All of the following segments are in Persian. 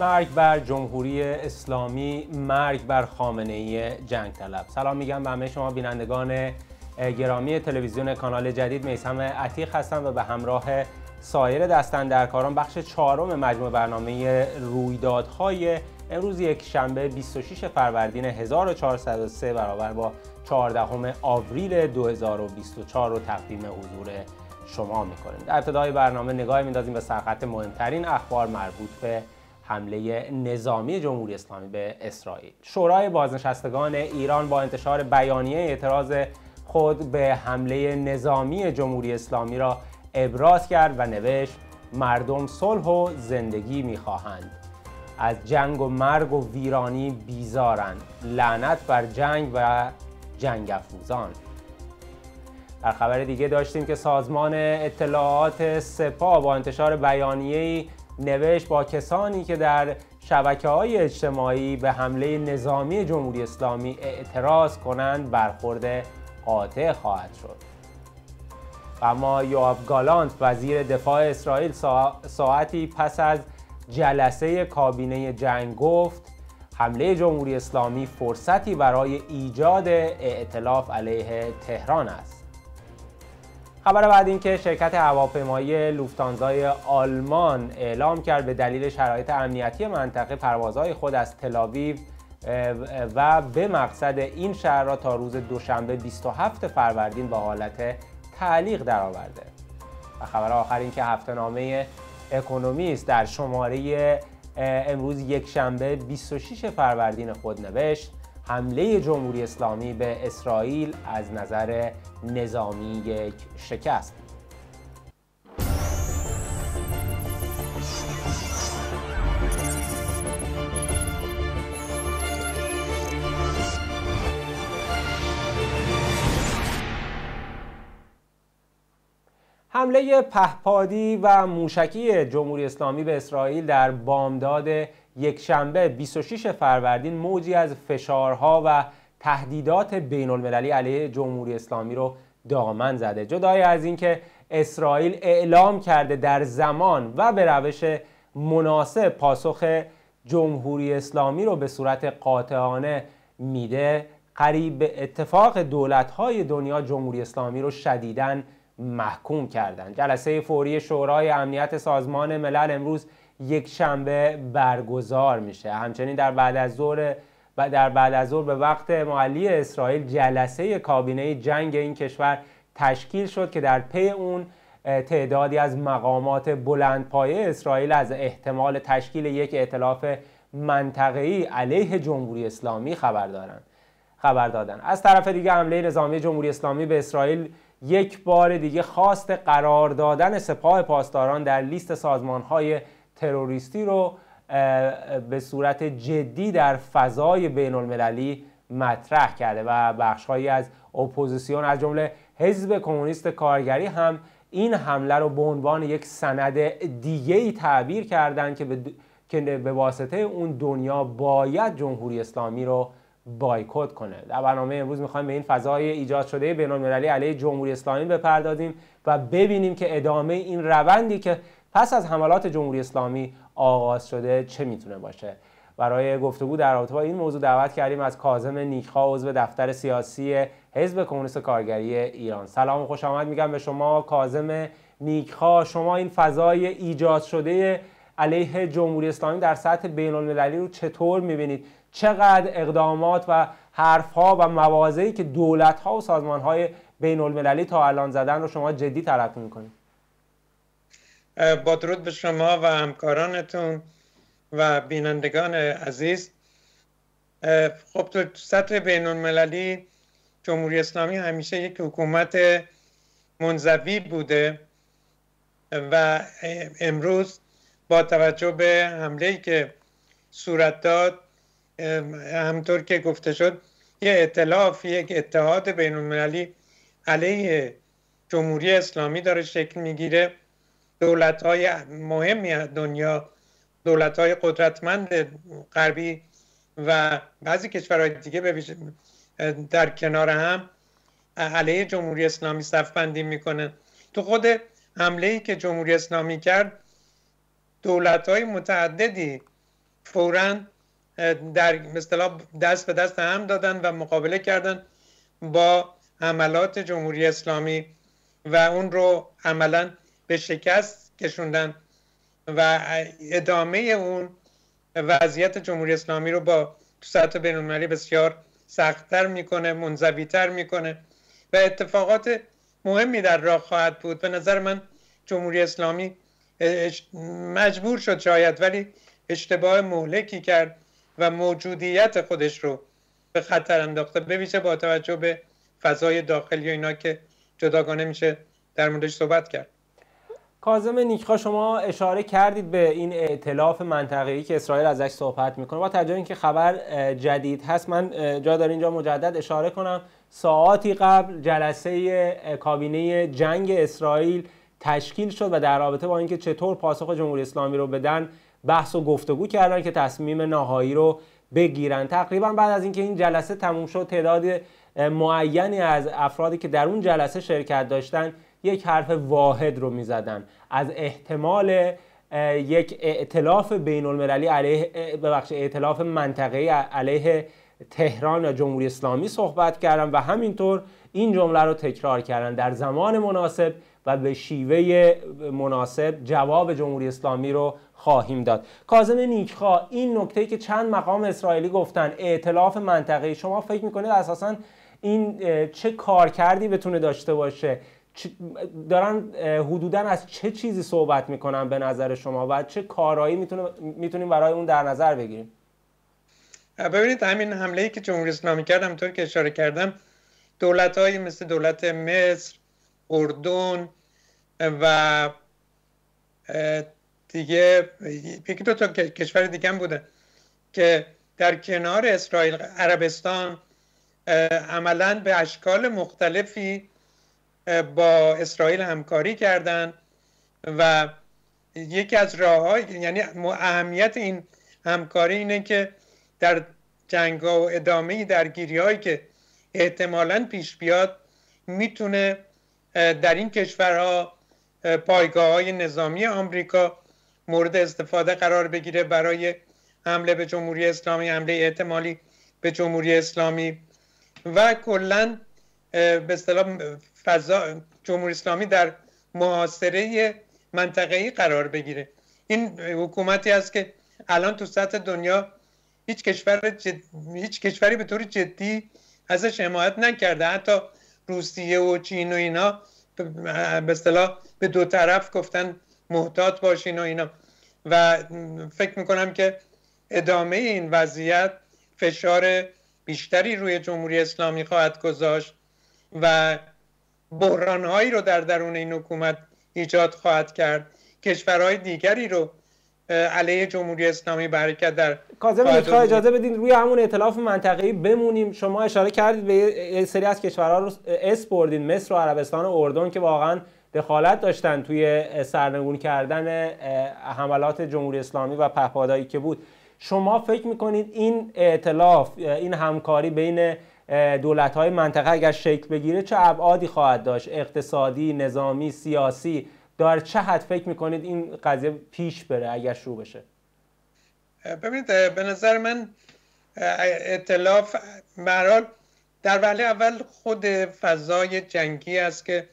مرگ بر جمهوری اسلامی مرگ بر خامنه ای جنگ طلب سلام میگم به همه شما بینندگان گرامی تلویزیون کانال جدید. میسم عتیق هستم و به همراه سایر دستندرکاران بخش چهارم مجموع برنامه رویدادهای امروز یک شنبه 26 فروردین 1403 برابر با 14 آوریل 2024 رو تقدیم حضور شما می‌کنیم. در ابتدای برنامه نگاهی میندازیم به سرخط مهمترین اخبار مربوط به حمله نظامی جمهوری اسلامی به اسرائیل. شورای بازنشستگان ایران با انتشار بیانیه اعتراض خود به حمله نظامی جمهوری اسلامی را ابراز کرد و نوشت مردم صلح و زندگی می‌خواهند. از جنگ و مرگ و ویرانی بیزارند. لعنت بر جنگ و جنگ افروزان. در خبر دیگه داشتیم که سازمان اطلاعات سپاه با انتشار بیانیه‌ای نوشت با کسانی که در شبکه های اجتماعی به حمله نظامی جمهوری اسلامی اعتراض کنند برخورد قاطع خواهد شد. اما یوآف گالانت وزیر دفاع اسرائیل ساعتی پس از جلسه کابینه جنگ گفت حمله جمهوری اسلامی فرصتی برای ایجاد ائتلاف علیه تهران است. خبر بعد این که شرکت هواپیمایی لوفتانزای آلمان اعلام کرد به دلیل شرایط امنیتی منطقه پروازهای خود از تلاویو و به مقصد این شهر را تا روز دوشنبه 27 فروردین به حالت تعلیق درآورده. و خبر آخر این که هفته نامه اکونومیست در شماره امروز یک شنبه 26 فروردین خود نوشت حمله جمهوری اسلامی به اسرائیل از نظر نظامی یک شکست. حمله پهپادی و موشکی جمهوری اسلامی به اسرائیل در بامداد یک شنبه 26 فروردین موجی از فشارها و تهدیدات بین المللی علیه جمهوری اسلامی رو دامن زده. جدای از اینکه اسرائیل اعلام کرده در زمان و به روش مناسب پاسخ جمهوری اسلامی رو به صورت قاطعانه میده قریب به اتفاق دولت‌های دنیا جمهوری اسلامی رو شدیداً محکوم کردند جلسه فوری شورای امنیت سازمان ملل امروز یک شنبه برگزار میشه. همچنین در بعد از ظهر در بعد از ظهر به وقت محلی اسرائیل جلسه کابینه جنگ این کشور تشکیل شد که در پی اون تعدادی از مقامات بلندپایه اسرائیل از احتمال تشکیل یک ائتلاف منطقه‌ای علیه جمهوری اسلامی خبر دارند خبر دادن. از طرف دیگه حمله نظامی جمهوری اسلامی به اسرائیل یک بار دیگه خواست قرار دادن سپاه پاسداران در لیست سازمانهای تروریستی رو به صورت جدی در فضای بین المللی مطرح کرده و بخشهایی از اپوزیسیون از جمله حزب کمونیست کارگری هم این حمله رو به عنوان یک سند دیگه ای تعبیر کردند که به, که به واسطه اون دنیا باید جمهوری اسلامی رو بایکوت کنه. در برنامه امروز می‌خوایم به این فضای ایجاد شده بین المللی علیه جمهوری اسلامی بپردازیم و ببینیم که ادامه این روندی که پس از حملات جمهوری اسلامی آغاز شده چه می‌تونه باشه؟ برای گفتگو در رابطه با این موضوع دعوت کردیم از کاظم نیکخا عضو دفتر سیاسی حزب کمونیست کارگری ایران. سلام و خوش آمد میگم به شما کاظم نیکخا شما این فضای ایجاد شده علیه جمهوری اسلامی در سطح بین المللی رو چطور می‌بینید؟ چقدر اقدامات و حرفها و موازهی که دولت ها و سازمان های بین المللی تا الان زدن رو شما جدی تلقی می‌کنید؟ با درود به شما و همکارانتون و بینندگان عزیز. خب تو سطح بین المللی جمهوری اسلامی همیشه یک حکومت منزوی بوده و امروز با توجه به حمله که صورت داد همطور که گفته شد یه اطلاف یک اتحاد بین المللی علیه جمهوری اسلامی داره شکل می‌گیره. دولت های مهمی دنیا دولت های قدرتمند غربی و بعضی کشورهای دیگه در کنار هم علیه جمهوری اسلامی صف بندی می‌کنه. تو خود حمله ای که جمهوری اسلامی کرد دولت های متعددی فورا در مثلا دست به دست هم دادن و مقابله کردن با عملات جمهوری اسلامی و اون رو عملا به شکست کشوندن و ادامه اون وضعیت جمهوری اسلامی رو با تو سطح بین بسیار سختتر می‌کنه منزویتر می‌کنه و اتفاقات مهمی در راه خواهد بود. به نظر من جمهوری اسلامی مجبور شد شاید ولی اشتباه مهلکی کرد و موجودیت خودش رو به خطر انداخته. بویژه با توجه به فضای داخلی و اینا که جداگانه میشه در موردش صحبت کرد. کازم نیکخا شما اشاره کردید به این ائتلاف منطقه‌ای که اسرائیل ازش صحبت می‌کنه. با توجه اینکه خبر جدید هست من جا داره اینجا مجدد اشاره کنم. ساعاتی قبل جلسه کابینه جنگ اسرائیل تشکیل شد و در رابطه با اینکه چطور پاسخ جمهوری اسلامی رو بدن بحث و گفتگو کردن که تصمیم نهایی رو بگیرن. تقریبا بعد از اینکه این جلسه تموم شد تعداد معینی از افرادی که در اون جلسه شرکت داشتن یک حرف واحد رو می‌زدن. از احتمال یک ائتلاف بین المللی علیه ببخش ائتلاف منطقه‌ای علیه تهران و جمهوری اسلامی صحبت کردن و همینطور این جمله رو تکرار کردن. در زمان مناسب و به شیوه مناسب جواب جمهوری اسلامی رو خواهیم داد. کاظم نیکخوا این نکته که چند مقام اسرائیلی گفتن ائتلاف منطقه‌ای شما فکر می‌کنید اساسا این چه کار کردی بتونه داشته باشه؟ دارن حدودا از چه چیزی صحبت می‌کنن به نظر شما و چه کارهایی می‌تونیم برای اون در نظر بگیریم؟ ببینید همین حمله ای که جمهوری اسلامی کرد همونطور که اشاره کردم دولت های مثل دولت مصر اردن و دیگه یکی دو تا کشور دیگه هم بوده که در کنار اسرائیل عربستان عملا به اشکال مختلفی با اسرائیل همکاری کردن و یکی از راه یعنی اهمیت این همکاری اینه که در جنگ و ادامه درگیری هایی که احتمالا پیش بیاد می‌تونه در این کشورها پایگاه های نظامی آمریکا مورد استفاده قرار بگیره برای حمله به جمهوری اسلامی حمله احتمالی به جمهوری اسلامی. و کلا به اصطلاح فضا جمهوری اسلامی در محاصره منطقه‌ای قرار بگیره. این حکومتی است که الان تو سطح دنیا هیچ کشور هیچ کشوری به طور جدی ازش حمایت نکرده. حتی روسیه و چین و اینا به اصطلاح به دو طرف گفتن محتاط باشین و اینا. و فکر می‌کنم که ادامه این وضعیت فشار بیشتری روی جمهوری اسلامی خواهد گذاشت و بحرانهایی رو در درون این حکومت ایجاد خواهد کرد. کشورهای دیگری رو علیه جمهوری اسلامی برکت در کاظم اجازه بدین روی همون ائتلاف منطقه‌ای بمونیم. شما اشاره کردید به یه سری از کشورها رو اس بردین. مصر و عربستان و اردن که واقعا دخالت داشتن توی سرنگون کردن حملات جمهوری اسلامی و پهپادایی که بود. شما فکر می‌کنید این ائتلاف این همکاری بین دولت های منطقه اگر شکل بگیره چه ابعادی خواهد داشت؟ اقتصادی نظامی سیاسی؟ در چه حد فکر می‌کنید این قضیه پیش بره اگر شروع بشه؟ ببینید به نظر من اطلاف مرال در ولی اول خود فضای جنگی است که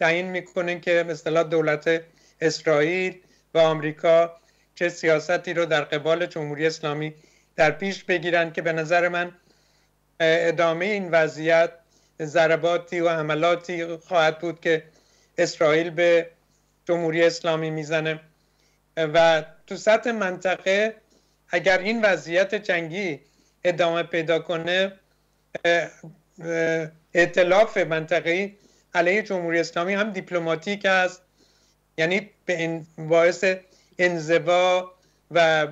تعیین می‌کنه که مثلا دولت اسرائیل و آمریکا چه سیاستی رو در قبال جمهوری اسلامی در پیش بگیرند که به نظر من ادامه این وضعیت ضرباتی و حملاتی خواهد بود که اسرائیل به جمهوری اسلامی می‌زنه. و تو سطح منطقه اگر این وضعیت جنگی ادامه پیدا کنه اعتلاف منطقی علیه جمهوری اسلامی هم دیپلماتیک است. یعنی به باعث انزوا و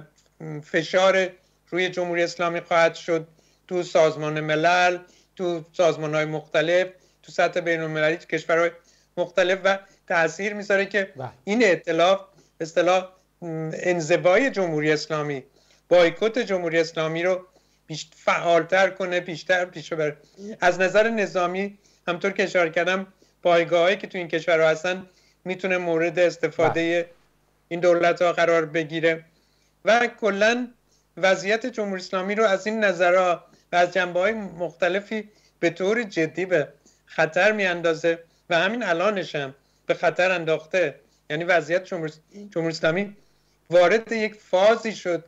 فشار روی جمهوری اسلامی خواهد شد تو سازمان ملل تو سازمان های مختلف تو سطح بین المللی تو کشورهای مختلف و تاثیر می‌ذاره که بله. این اطلاف اصطلاح انزوای جمهوری اسلامی بایکوت جمهوری اسلامی رو فعالتر کنه بیشتر پیش بره از نظر نظامی همطور که اشاره کردم پایگاه که تو این کشورها هستن می‌تونه مورد استفاده بله. این دولت ها قرار بگیره و کلا وضعیت جمهوری اسلامی رو از این نظرها و از جنبه های مختلفی به طور جدی به خطر میاندازه و همین الانش هم به خطر انداخته. یعنی وضعیت جمهوری اسلامی وارد یک فازی شد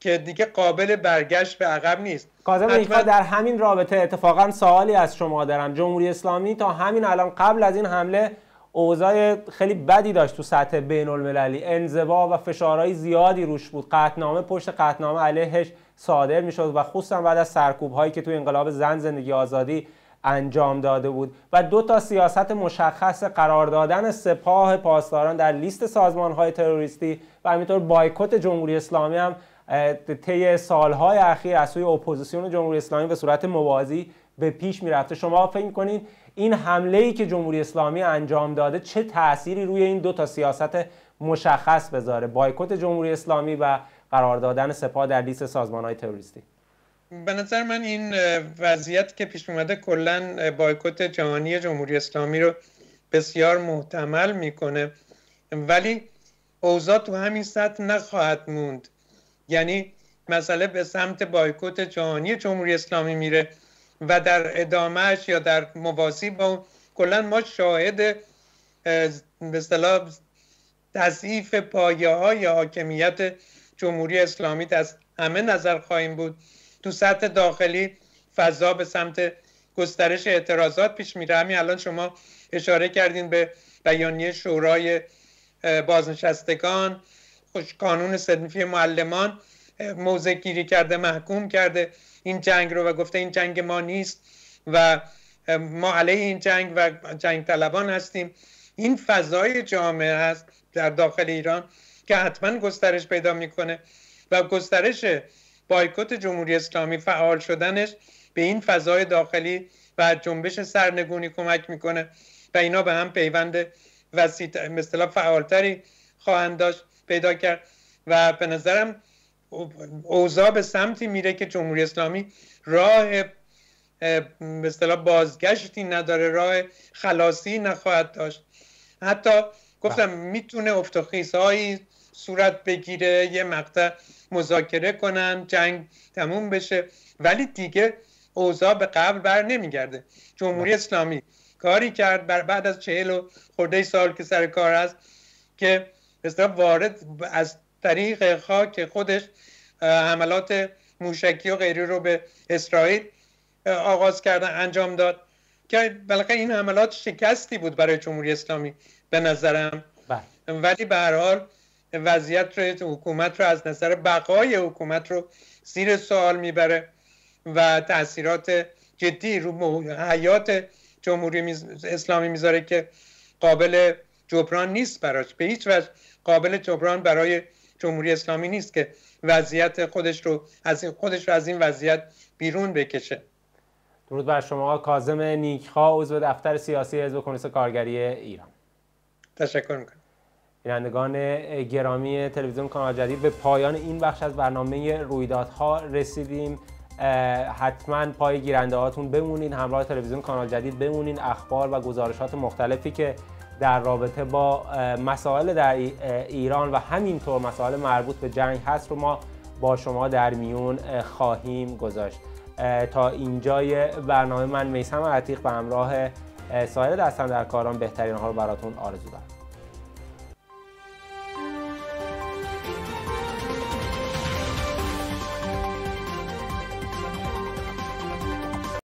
که دیگه قابل برگشت به عقب نیست. کاظم حتما... در همین رابطه اتفاقا سوالی از شما دارم. جمهوری اسلامی تا همین الان قبل از این حمله اوضاع خیلی بدی داشت تو سطح بین المللی انزوا و فشارهای زیادی روش بود. قطنامه پشت قطنامه علیهش صادر می‌شد و خصوصا بعد از سرکوب هایی که تو انقلاب زن زندگی آزادی انجام داده بود. و دو تا سیاست مشخص قرار دادن سپاه پاسداران در لیست سازمان های تروریستی و همینطور بایکوت جمهوری اسلامی هم طی سالهای اخیر از سوی اپوزیسیون جمهوری اسلامی به صورت موازی به پیش می‌رفته. شما فکر می‌کنید این حمله ای که جمهوری اسلامی انجام داده چه تأثیری روی این دو تا سیاست مشخص بذاره؟ بایکوت جمهوری اسلامی و قرار دادن سپاه در لیست سازمان های تروریستی. به نظر من این وضعیت که پیش اومده کلا بایکوت جهانی جمهوری اسلامی رو بسیار محتمل می‌کنه. ولی اوضاع تو همین سطح نخواهد موند. یعنی مسئله به سمت بایکوت جهانی جمهوری اسلامی میره. و در ادامهش یا در موازی با کلا ما شاهد به اصطلاح تضعیف پایه های حاکمیت جمهوری اسلامی از همه نظر خواهیم بود. تو سطح داخلی فضا به سمت گسترش اعتراضات پیش میره. همین الان شما اشاره کردین به بیانیه شورای بازنشستگان خوش قانون صنفی معلمان موضع گیری کرده محکوم کرده. این جنگ رو و گفته این جنگ ما نیست و ما علیه این جنگ و جنگ طلبان هستیم. این فضای جامعه هست در داخل ایران که حتما گسترش پیدا می‌کنه و گسترش بایکوت جمهوری اسلامی فعال شدنش به این فضای داخلی و جنبش سرنگونی کمک می‌کنه و اینا به هم پیوند وسیع مثلا فعالتری خواهند داشت پیدا کرد. و به نظرم اوضاع به سمتی میره که جمهوری اسلامی راه به بازگشتی نداره راه خلاصی نخواهد داشت حتی گفتم بله. می‌تونه هایی صورت بگیره یه مقطع مذاکره کنن جنگ تموم بشه ولی دیگه اوضاع به قبل بر نمیگرده جمهوری بله. اسلامی کاری کرد بر بعد از چهل و خورده سال که سر کار است که وارد از طریق خاک خودش حملات موشکی و غیری رو به اسرائیل آغاز کردن انجام داد. که بالاخره این حملات شکستی بود برای جمهوری اسلامی به نظرم. بله. ولی به هر حال وضعیت رو حکومت رو از نظر بقای حکومت رو زیر سوال می‌بره و تاثیرات جدی رو حیات جمهوری اسلامی می‌ذاره که قابل جبران نیست براش. به هیچ وجه قابل جبران برای جمهوری اسلامی نیست که وضعیت خودش رو از این خودش رو از این وضعیت بیرون بکشه. درود بر شما کاظم نیکخوا عضو دفتر سیاسی حزب کمونیست کارگری ایران. تشکر می‌کنم. بینندگان گرامی تلویزیون کانال جدید به پایان این بخش از برنامه رویدادها رسیدیم. حتما پای گیرنده هاتون بمونین همراه تلویزیون کانال جدید بمونین اخبار و گزارشات مختلفی که در رابطه با مسائل در ایران و همینطور مسائل مربوط به جنگ هست رو ما با شما در میون خواهیم گذاشت. تا اینجای برنامه من میسم عتیق به همراه سایر دستن در کاران بهترین ها رو براتون آرزو دارم.